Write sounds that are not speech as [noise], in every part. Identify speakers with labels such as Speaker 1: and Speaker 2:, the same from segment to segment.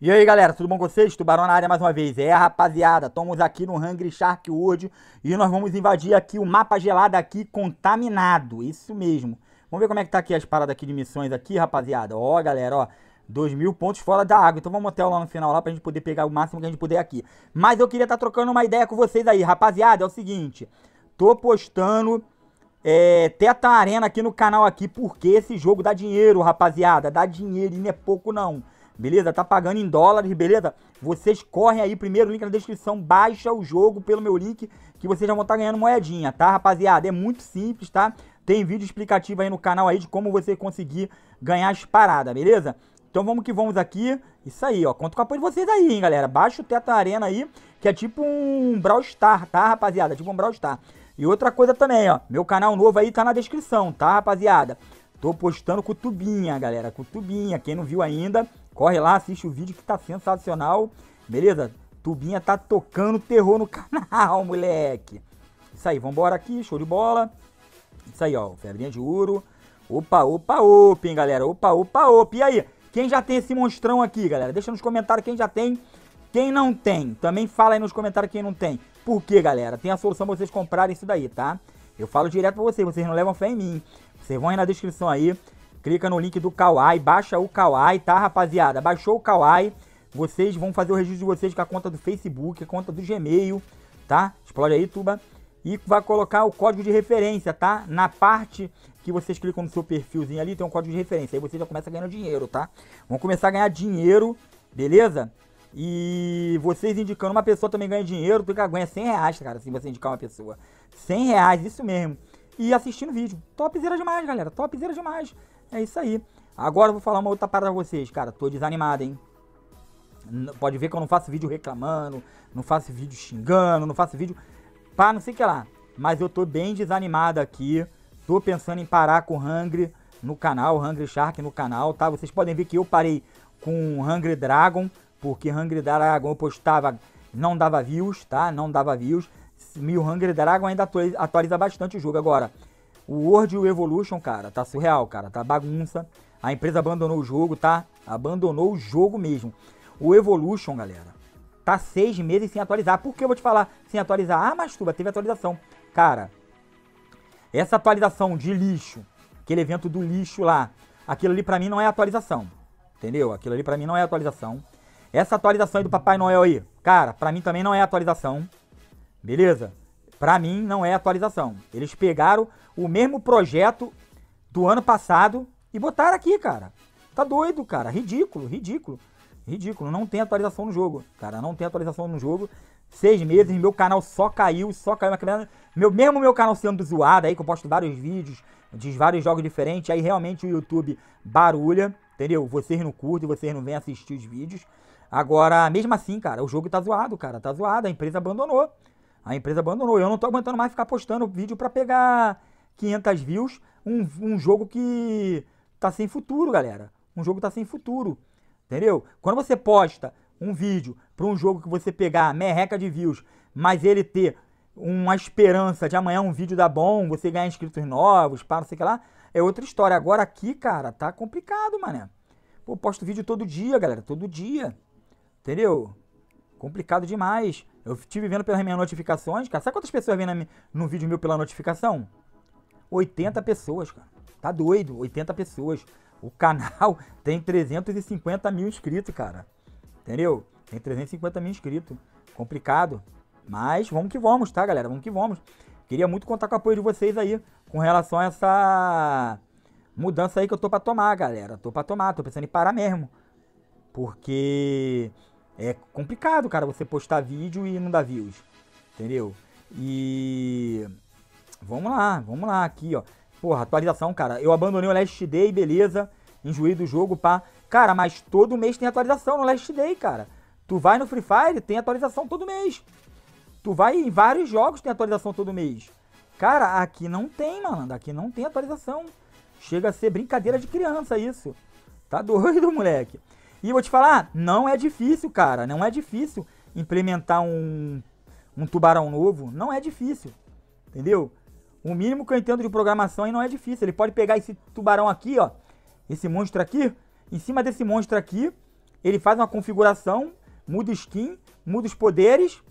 Speaker 1: E aí galera, tudo bom com vocês? Tubarão na área mais uma vez. É rapaziada, estamos aqui no Hungry Shark World e nós vamos invadir aqui o mapa gelado aqui contaminado, isso mesmo. Vamos ver como é que tá aqui as paradas aqui de missões aqui, rapaziada. Ó galera, ó, 2 mil pontos fora da água, então vamos até lá no final lá pra gente poder pegar o máximo que a gente puder aqui. Mas eu queria estar tá trocando uma ideia com vocês aí, rapaziada, é o seguinte, tô postando é, Teta Arena aqui no canal aqui, porque esse jogo dá dinheiro, rapaziada, dá dinheiro e não é pouco não beleza? Tá pagando em dólares, beleza? Vocês correm aí, primeiro link na descrição, baixa o jogo pelo meu link, que vocês já vão estar tá ganhando moedinha, tá, rapaziada? É muito simples, tá? Tem vídeo explicativo aí no canal aí de como você conseguir ganhar as paradas, beleza? Então vamos que vamos aqui. Isso aí, ó. Conto com o apoio de vocês aí, hein, galera. Baixa o Teta Arena aí, que é tipo um Brawl Star, tá, rapaziada? Tipo um Brawl Star. E outra coisa também, ó. Meu canal novo aí tá na descrição, tá, rapaziada? Tô postando com tubinha, galera. Com tubinha. Quem não viu ainda, Corre lá, assiste o vídeo que tá sensacional. Beleza? Tubinha tá tocando terror no [laughs] canal, moleque. Isso aí, vambora aqui, show de bola. Isso aí, ó, febrinha de ouro. Opa, opa, opa, hein, galera. Opa, opa, opa. E aí, quem já tem esse monstrão aqui, galera? Deixa nos comentários quem já tem. Quem não tem, também fala aí nos comentários quem não tem. Por quê, galera? Tem a solução pra vocês comprarem isso daí, tá? Eu falo direto pra vocês, vocês não levam fé em mim. Vocês vão aí na descrição aí clica no link do Kawaii, baixa o Kawaii, tá, rapaziada? Baixou o Kawaii, vocês vão fazer o registro de vocês com a conta do Facebook, a conta do Gmail, tá? Explode aí, tuba. E vai colocar o código de referência, tá? Na parte que vocês clicam no seu perfilzinho ali, tem um código de referência. Aí você já começa ganhando dinheiro, tá? Vão começar a ganhar dinheiro, beleza? E vocês indicando uma pessoa também ganha dinheiro, tu ganha 100 reais, cara, se você indicar uma pessoa. 100 reais, isso mesmo. E assistindo vídeo. Topzera demais, galera. Topzera demais. É isso aí. Agora eu vou falar uma outra parada pra vocês, cara. Tô desanimado, hein? Pode ver que eu não faço vídeo reclamando, não faço vídeo xingando, não faço vídeo pá, não sei o que lá. Mas eu tô bem desanimado aqui. Tô pensando em parar com o Hungry no canal, Hungry Shark no canal, tá? Vocês podem ver que eu parei com Hungry Dragon, porque Hungry Dragon eu postava, não dava views, tá? Não dava views. O Hungry Dragon ainda atualiza bastante o jogo. Agora, o World Evolution, cara, tá surreal, cara, tá bagunça. A empresa abandonou o jogo, tá? Abandonou o jogo mesmo. O Evolution, galera, tá seis meses sem atualizar. Por que eu vou te falar sem atualizar? Ah, mas tuba, teve atualização. Cara, essa atualização de lixo, aquele evento do lixo lá, aquilo ali pra mim não é atualização. Entendeu? Aquilo ali pra mim não é atualização. Essa atualização aí do Papai Noel aí, cara, pra mim também não é atualização. Beleza? Pra mim não é atualização. Eles pegaram o mesmo projeto do ano passado e botaram aqui, cara. Tá doido, cara. Ridículo, ridículo. Ridículo. Não tem atualização no jogo. Cara, não tem atualização no jogo. Seis meses, meu canal só caiu, só caiu. Meu, mesmo meu canal sendo zoado aí, que eu posto vários vídeos de vários jogos diferentes, aí realmente o YouTube barulha, entendeu? Vocês não curtem, vocês não vêm assistir os vídeos. Agora, mesmo assim, cara, o jogo tá zoado, cara. Tá zoado, a empresa abandonou. A empresa abandonou. Eu não tô aguentando mais ficar postando vídeo para pegar 500 views. Um, um jogo que tá sem futuro, galera. Um jogo tá sem futuro. Entendeu? Quando você posta um vídeo para um jogo que você pegar merreca de views, mas ele ter uma esperança de amanhã um vídeo dar bom, você ganhar inscritos novos, para não sei o que lá, é outra história. Agora aqui, cara, tá complicado, mané. Pô, posto vídeo todo dia, galera, todo dia. Entendeu? Complicado demais. Eu estive vendo pelas minhas notificações, cara. Sabe quantas pessoas vêm no vídeo meu pela notificação? 80 pessoas, cara. Tá doido, 80 pessoas. O canal [laughs] tem 350 mil inscritos, cara. Entendeu? Tem 350 mil inscritos. Complicado. Mas vamos que vamos, tá, galera? Vamos que vamos. Queria muito contar com o apoio de vocês aí com relação a essa mudança aí que eu tô pra tomar, galera. Tô pra tomar, tô pensando em parar mesmo. Porque é complicado, cara, você postar vídeo e não dar views. Entendeu? E. Vamos lá, vamos lá, aqui, ó. Porra, atualização, cara. Eu abandonei o Last Day, beleza. Enjoei do jogo, pá. Cara, mas todo mês tem atualização no Last Day, cara. Tu vai no Free Fire, tem atualização todo mês. Tu vai em vários jogos, tem atualização todo mês. Cara, aqui não tem, mano. Aqui não tem atualização. Chega a ser brincadeira de criança isso. Tá doido, [laughs] moleque. E vou te falar, não é difícil, cara. Não é difícil implementar um, um tubarão novo. Não é difícil. Entendeu? O mínimo que eu entendo de programação aí não é difícil. Ele pode pegar esse tubarão aqui, ó. Esse monstro aqui. Em cima desse monstro aqui, ele faz uma configuração, muda skin, muda os poderes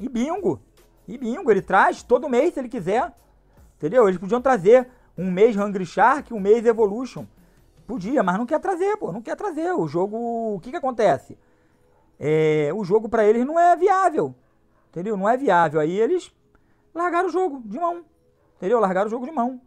Speaker 1: e bingo. E bingo, ele traz todo mês se ele quiser. Entendeu? Eles podiam trazer um mês Hungry Shark, um mês Evolution. Podia, mas não quer trazer, pô. Não quer trazer. O jogo. O que que acontece? É, o jogo para eles não é viável. Entendeu? Não é viável. Aí eles largaram o jogo de mão. Entendeu? Largaram o jogo de mão.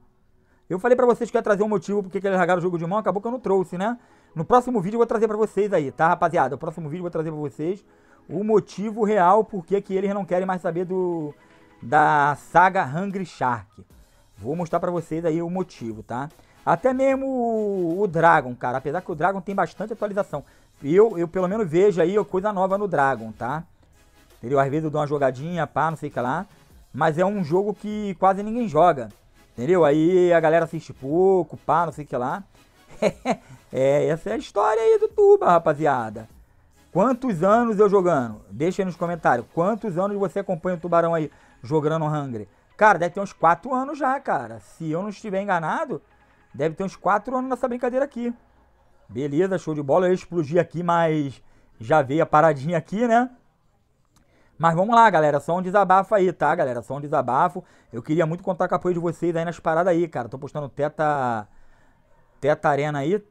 Speaker 1: Eu falei para vocês que ia trazer um motivo porque eles largaram o jogo de mão, acabou que eu não trouxe, né? No próximo vídeo eu vou trazer para vocês aí, tá, rapaziada? No próximo vídeo eu vou trazer para vocês o motivo real porque que eles não querem mais saber do da saga Hungry Shark. Vou mostrar para vocês aí o motivo, tá? Até mesmo o, o, Dragon, cara. Apesar que o Dragon tem bastante atualização. Eu, eu pelo menos vejo aí coisa nova no Dragon, tá? Entendeu? Às vezes eu dou uma jogadinha, pá, não sei o que lá. Mas é um jogo que quase ninguém joga. Entendeu? Aí a galera assiste pouco, pá, não sei o que lá. [laughs] é, essa é a história aí do Tuba, rapaziada. Quantos anos eu jogando? Deixa aí nos comentários. Quantos anos você acompanha o Tubarão aí jogando Hungry? Cara, deve ter uns 4 anos já, cara. Se eu não estiver enganado, deve ter uns 4 anos nessa brincadeira aqui. Beleza, show de bola. Eu explodi aqui, mas já veio a paradinha aqui, né? Mas vamos lá, galera. Só um desabafo aí, tá, galera? Só um desabafo. Eu queria muito contar com o apoio de vocês aí nas paradas aí, cara. Tô postando Teta, teta Arena aí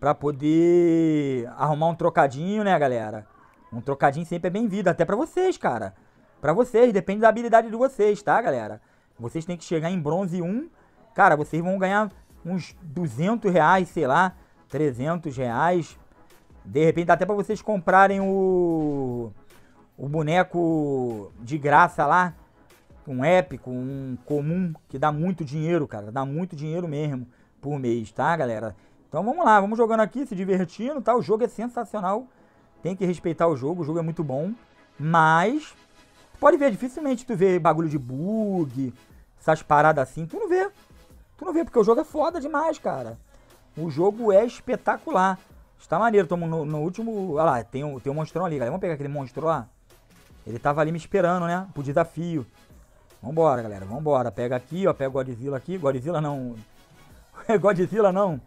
Speaker 1: pra poder arrumar um trocadinho, né, galera? Um trocadinho sempre é bem-vindo, até pra vocês, cara. Pra vocês, depende da habilidade de vocês, tá, galera? Vocês têm que chegar em bronze 1. Cara, vocês vão ganhar uns 200 reais, sei lá, 300 reais. De repente dá até pra vocês comprarem o o boneco de graça lá, um épico, um comum, que dá muito dinheiro, cara. Dá muito dinheiro mesmo por mês, tá, galera? Então vamos lá, vamos jogando aqui, se divertindo, tá? O jogo é sensacional. Tem que respeitar o jogo, o jogo é muito bom. Mas, pode ver, dificilmente tu vê bagulho de bug, essas paradas assim, tu não vê. Tu não vê, porque o jogo é foda demais, cara. O jogo é espetacular. Está maneiro, tamo no, no último... Olha lá, tem um, tem um monstrão ali, galera. Vamos pegar aquele monstro lá. Ele tava ali me esperando, né? Pro desafio. Vambora, galera. Vambora. Pega aqui, ó. Pega o Godzilla aqui. Godzilla não. [laughs] Godzilla não.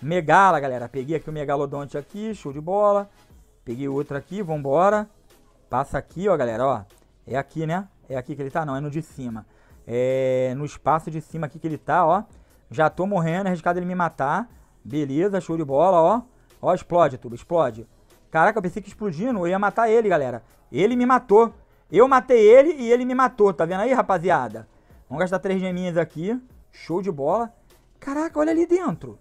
Speaker 1: Megala, galera. Peguei aqui o Megalodonte aqui. Show de bola. Peguei outro aqui. Vambora. Passa aqui, ó, galera. Ó. É aqui, né? É aqui que ele tá? Não, é no de cima. É no espaço de cima aqui que ele tá, ó. Já tô morrendo. Arriscado ele me matar. Beleza, show de bola, ó. Ó, explode tudo, explode. Caraca, eu pensei que explodindo eu ia matar ele, galera. Ele me matou. Eu matei ele e ele me matou. Tá vendo aí, rapaziada? Vamos gastar três geminhas aqui. Show de bola. Caraca, olha ali dentro.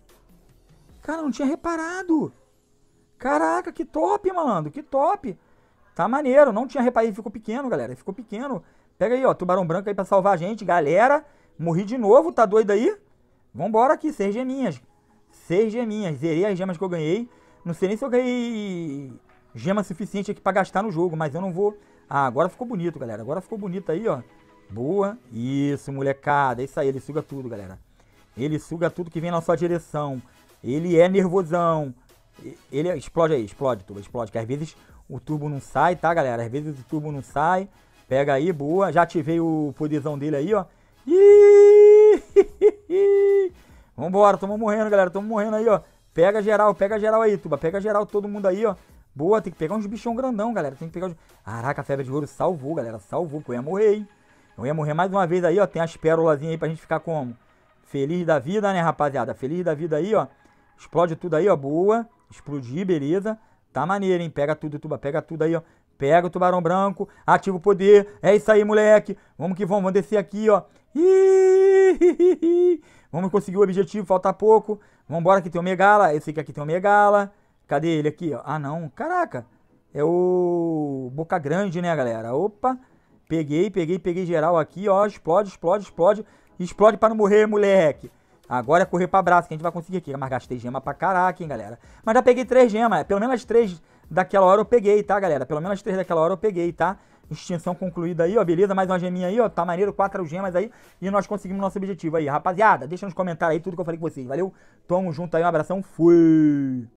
Speaker 1: Cara, não tinha reparado. Caraca, que top, mano. Que top. Tá maneiro. Não tinha reparado. Ele ficou pequeno, galera. Ficou pequeno. Pega aí, ó. Tubarão branco aí pra salvar a gente. Galera, morri de novo. Tá doido aí? Vambora aqui. Seis geminhas. Seis geminhas. Zerei as gemas que eu ganhei. Não sei nem se eu ganhei gema suficiente aqui para gastar no jogo, mas eu não vou... Ah, agora ficou bonito, galera. Agora ficou bonito aí, ó. Boa. Isso, molecada. É isso aí, ele suga tudo, galera. Ele suga tudo que vem na sua direção. Ele é nervosão. Ele é... explode aí, explode, turbo, explode. Que às vezes o turbo não sai, tá, galera? Às vezes o turbo não sai. Pega aí, boa. Já ativei o poderzão dele aí, ó. [laughs] Vambora, tamo morrendo, galera. Tamo morrendo aí, ó. Pega geral, pega geral aí, Tuba. Pega geral, todo mundo aí, ó. Boa, tem que pegar uns bichão grandão, galera. Tem que pegar os... Caraca, a febre de ouro salvou, galera. Salvou, porque eu ia morrer, hein? Eu ia morrer mais uma vez aí, ó. Tem as pérolas aí pra gente ficar como? Feliz da vida, né, rapaziada? Feliz da vida aí, ó. Explode tudo aí, ó. Boa. Explodir, beleza. Tá maneiro, hein? Pega tudo, tuba. Pega tudo aí, ó. Pega o tubarão branco. Ativa o poder. É isso aí, moleque. Vamos que vamos. Vamos descer aqui, ó. Vamos conseguir o objetivo. Falta pouco. Vambora que tem o Megala. Esse aqui tem o Megala. Cadê ele aqui, ó? Ah, não. Caraca. É o Boca Grande, né, galera? Opa. Peguei, peguei, peguei geral aqui, ó. Explode, explode, explode. Explode para não morrer, moleque. Agora é correr pra braço que a gente vai conseguir aqui. Mas gastei gema pra caraca, hein, galera. Mas já peguei três gemas. Pelo menos as três daquela hora eu peguei, tá, galera? Pelo menos três daquela hora eu peguei, tá? Extinção concluída aí, ó. Beleza? Mais uma geminha aí, ó. Tá maneiro. Quatro gemas aí. E nós conseguimos nosso objetivo aí. Rapaziada, deixa nos comentários aí tudo que eu falei com vocês. Valeu? Tamo junto aí. Um abração. Fui!